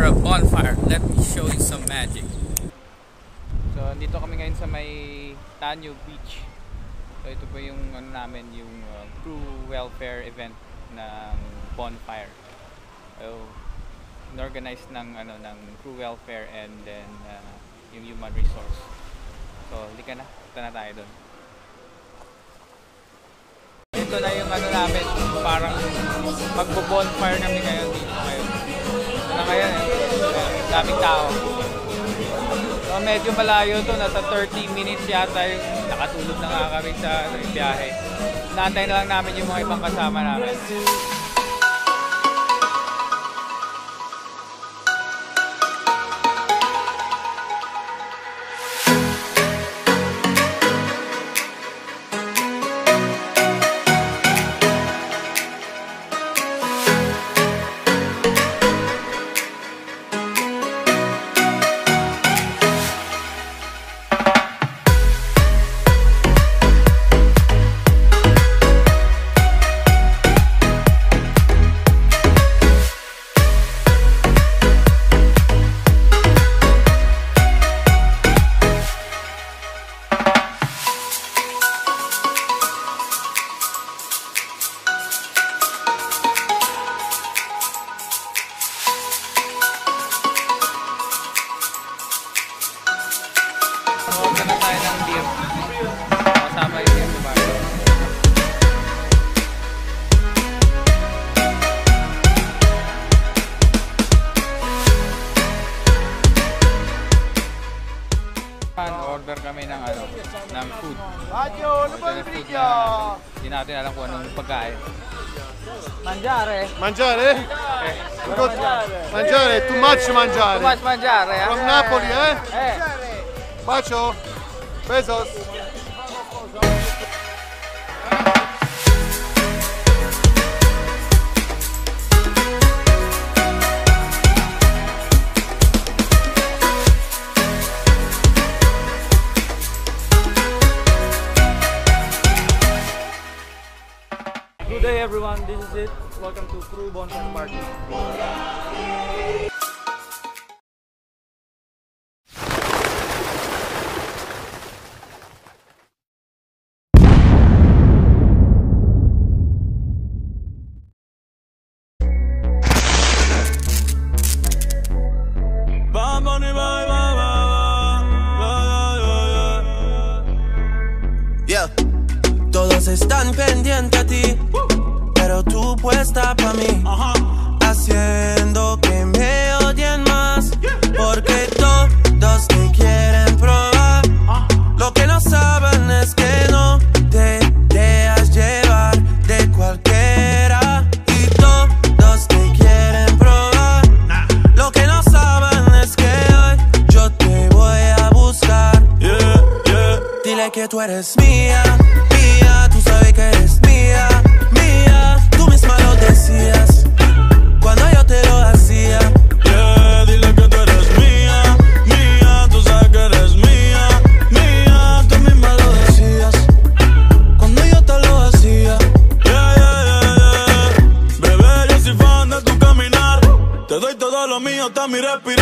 a bonfire. Let me show you some magic. So, dito kami ngayon sa may Tanyo Beach. So, ito po yung ano namin, yung uh, crew welfare event ng bonfire. So, inorganize ng ano ng crew welfare and then uh, yung human resource. So, halika na. Punta na tayo doon. Ito na yung ano namin, parang magbo-bonfire kami ngayon dito ngayon. Ito na ngayon eh. Daming tao. So, medyo malayo to, nasa 30 minutes yata yung nakatulog na nga kami sa ano, yung biyahe. Naantay na lang namin yung mga ibang kasama namin. Order kami ng ano, ng food. Baggio, Order ng food na hindi natin alam kung anong pagkain. Mangiare. Mangiare? Eh, Good. Mangiare, too much mangiare. too much mangiare. From Napoli, eh? Eh, Bacio. Bezos. It. Welcome to Crew Bonfire Party. Todos están pendientes a ti, pero tú puesta pa' mí, haciendo que me odien más, porque todos te quieren probar. Lo que no saben es que no te dejas llevar de cualquiera y todos te quieren probar. Lo que no saben es que hoy yo te voy a buscar. yeah, yeah. Dile que tú eres mía, mía, up it.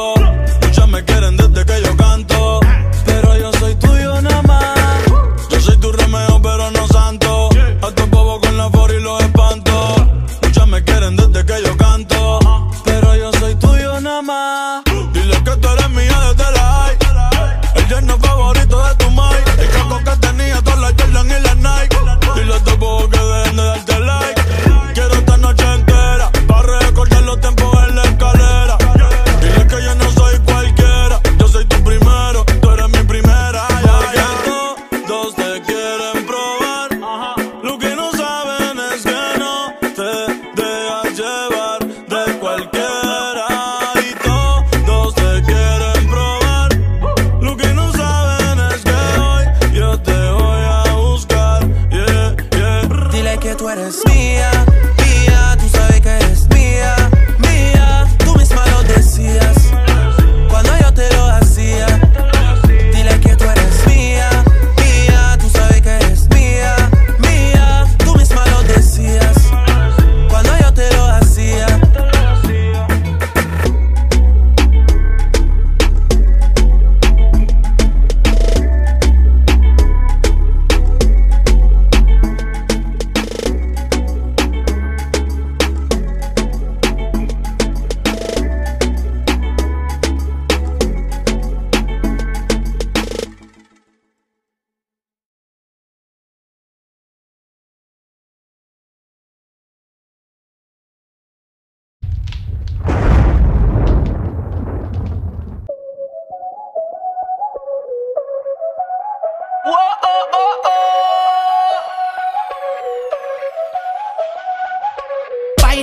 tú eres mía.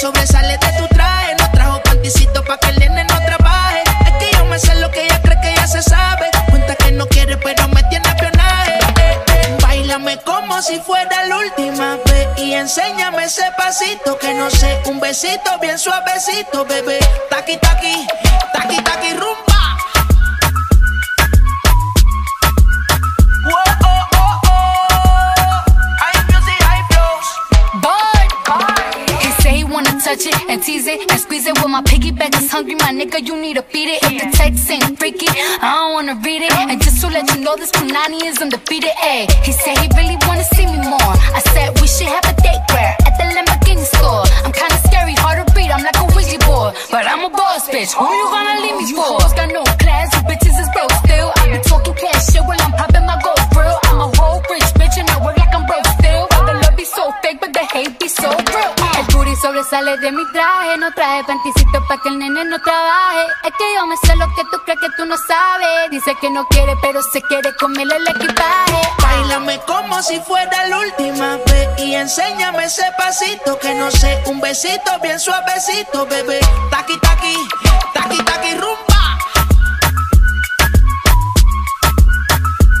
Sobresale de tu traje, no trajo panticito pa' que el nene no trabaje. Es que yo me sé lo que ella cree que ya se sabe. Cuenta que no quiere, pero me tiene espionaje. Báilame como si fuera la última vez y enséñame ese pasito que no sé, un besito bien suavecito, bebé. Taqui taqui, taqui taqui rumba. Hungry, my nigga, you need to beat it. If the text ain't freaky, I don't wanna read it. And just to let you know, this Punani is undefeated. Ayy, he said he really wanna see me more. I said we should have a date where at the Lamborghini store. I'm kinda scary, hard to read. I'm like a Ouija board, but I'm a boss bitch. Who you gonna leave me for? Hoes got no class, you bitches is broke still. I be talking cash shit while I'm popping my gold grill. I'm a whole rich bitch and I work like I'm broke still. The love be so fake, but the hate be so real. El booty sobresale de mi traje, no traje panticito tú crees que tú no sabes. Dice que no quiere, pero se quiere comerle el equipaje. Báilame como si fuera la última vez y enséñame ese pasito que no sé, un besito bien suavecito, bebé. Taqui taqui, taqui taqui rumba.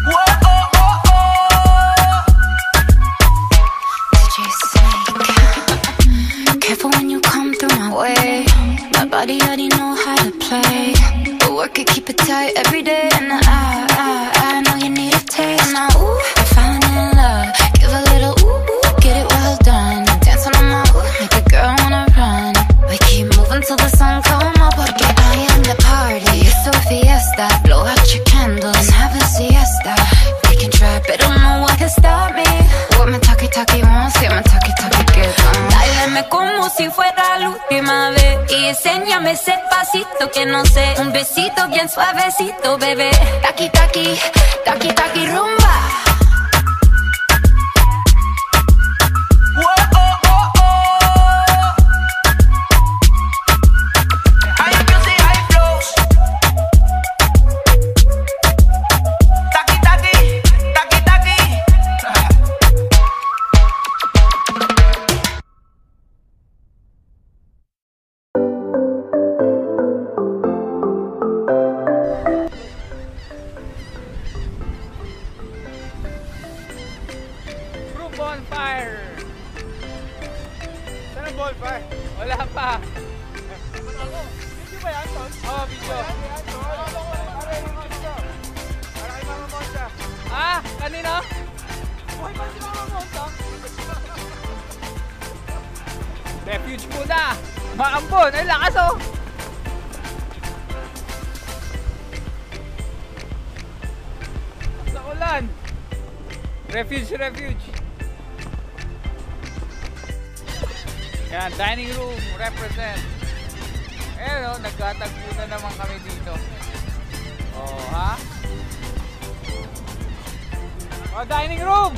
Whoa, oh, oh, oh. Careful when you come through my way. My body already know how to play. It, keep it tight every day. Pasito que no sé. Un besito bien suavecito, bebé. Taqui, taqui, taqui, taqui, Refuge muna. Maambon. Ay, lakas oh. Sa ulan. Refuge, refuge. Yan, dining room, represent. Eh, no, nagkatagpo na naman kami dito. Oh, ha? Oh, dining room!